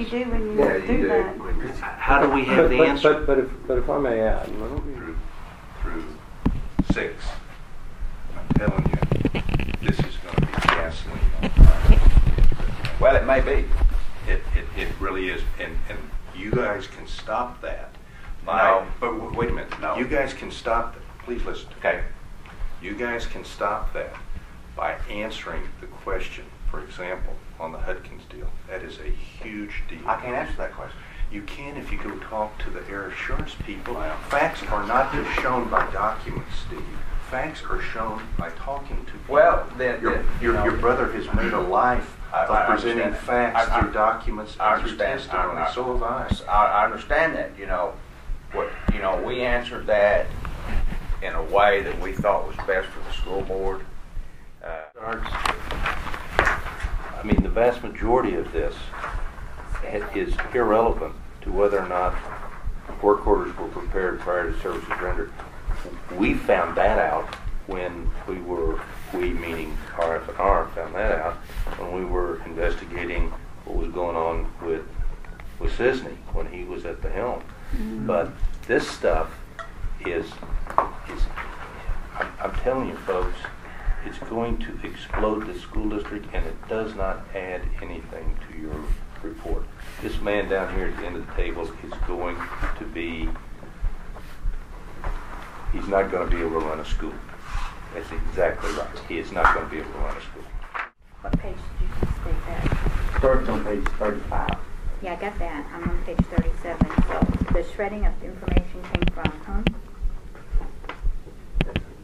You do when you Yeah, you do do. that. When How do we have But, the but, answer? but, but if, but if I may add, why don't we- Through, through six, I'm telling you, this is gonna be gasoline. Well, it may be. It, it, it really is, and, and you guys can stop that by, No. but w- wait a minute. No. You guys can stop, that. please listen. Okay. You guys can stop that by answering the question, for example, on the Hudkins deal. That is a huge deal. I can't answer that question. You can if you go talk to the air assurance people. Well. Facts are not just shown by documents, Steve. Facts are shown by talking to people. Well, then- Your, then, your, you your brother has made a life I- of I presenting facts I- I- through documents I and through understand. testimony. I- I- So have I. I, I understand that, you know, what, you know, we answered that in a way that we thought was best for the school board. Uh, I mean, the vast majority of this is irrelevant to whether or not work orders were prepared prior to services rendered. We found that out when we were, we meaning RF&R, found that out when we were investigating what was going on with, with Cisney when he was at the helm. Mm-hmm. But this stuff is, is, I'm, I'm telling you folks, it's going to explode the school district and it does not add anything to your report. This man down here at the end of the table is going to be, he's not going to be able to run a school. That's exactly right. He is not going to be able to run a school. What page did you state that? Starts on page thirty-five. Yeah, I got that. I'm on page thirty-seven. So the shredding of information came from whom?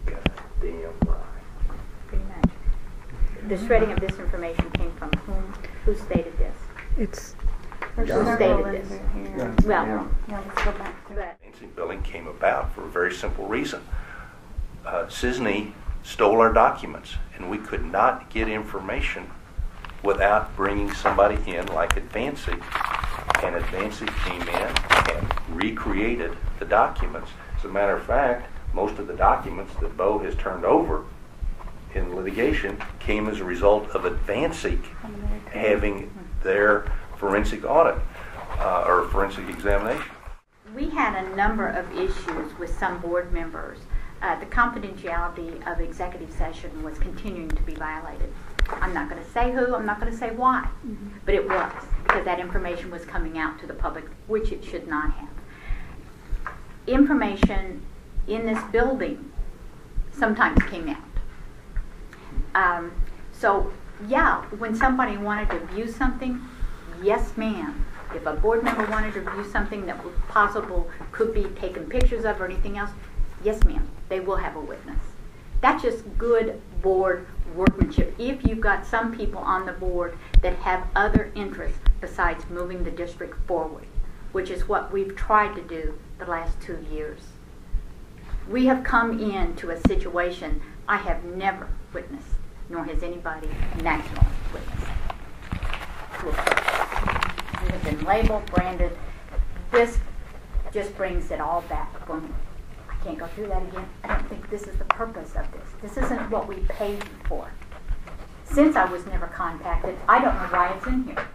Goddamn lie. Pretty much. The shredding of this information came from whom? Who stated this? It's. Who There's stated several in this? here. Well, Yeah, let's go back to it. but Lansing billing came about for a very simple reason. Uh, Cisney stole our documents, and we could not get information without bringing somebody in like Advancing. And Advancing came in and recreated the documents. As a matter of fact, most of the documents that Bo has turned over in litigation came as a result of Advancing having their forensic audit uh, or forensic examination. we had a number of issues with some board members. Uh, the confidentiality of executive session was continuing to be violated. I'm not going to say who, I'm not going to say why, but it was because that information was coming out to the public, which it should not have. Information in this building sometimes came out. Um, so, yeah, when somebody wanted to view something, yes, ma'am. If a board member wanted to view something that was possible, could be taken pictures of or anything else, yes, ma'am, they will have a witness. That's just good board workmanship. If you've got some people on the board that have other interests besides moving the district forward, which is what we've tried to do the last two years. We have come into a situation I have never witnessed, nor has anybody national witnessed. We have been labeled, branded. This just brings it all back. When I can't go through that again. I don't think this is the purpose of this. This isn't what we paid for. Since I was never contacted, I don't know why it's in here.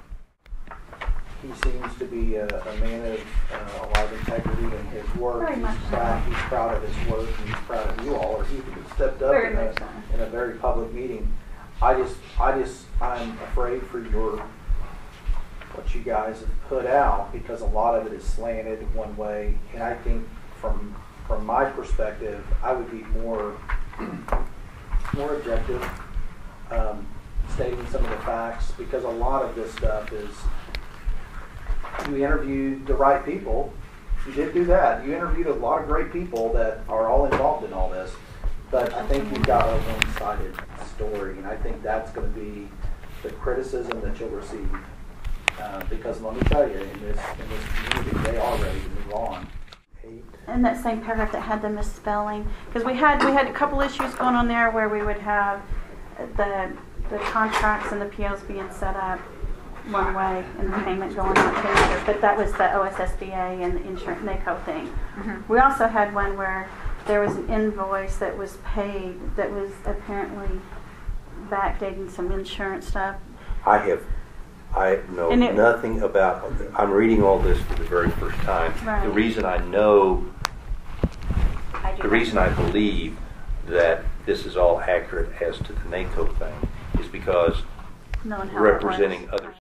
He seems to be a, a man of uh, a lot of integrity in his work. Very he's, much so. proud, he's proud of his work and he's proud of you all. Or he stepped up Very in, much so. a, in a very public meeting. I just, I just, I'm afraid for your what you guys have put out because a lot of it is slanted one way, and I think from from my perspective, I would be more more objective, um, stating some of the facts because a lot of this stuff is you interviewed the right people. You did do that. You interviewed a lot of great people that are all involved in all this. But I think you've got a one-sided story, and I think that's going to be the criticism that you'll receive. Uh, because let me tell you, in this in this community, they are ready to move on. In that same paragraph that had the misspelling because we had we had a couple issues going on there where we would have the the contracts and the POs being set up one way and the payment going out to another. But that was the OSSBA and the insurance NACO thing. Mm-hmm. We also had one where there was an invoice that was paid that was apparently backdating some insurance stuff. I have I know And it- nothing about, I'm reading all this for the very first time. Right. The reason I know, I do the not- reason I believe that this is all accurate as to the NACO thing is because Knowing how it works. representing other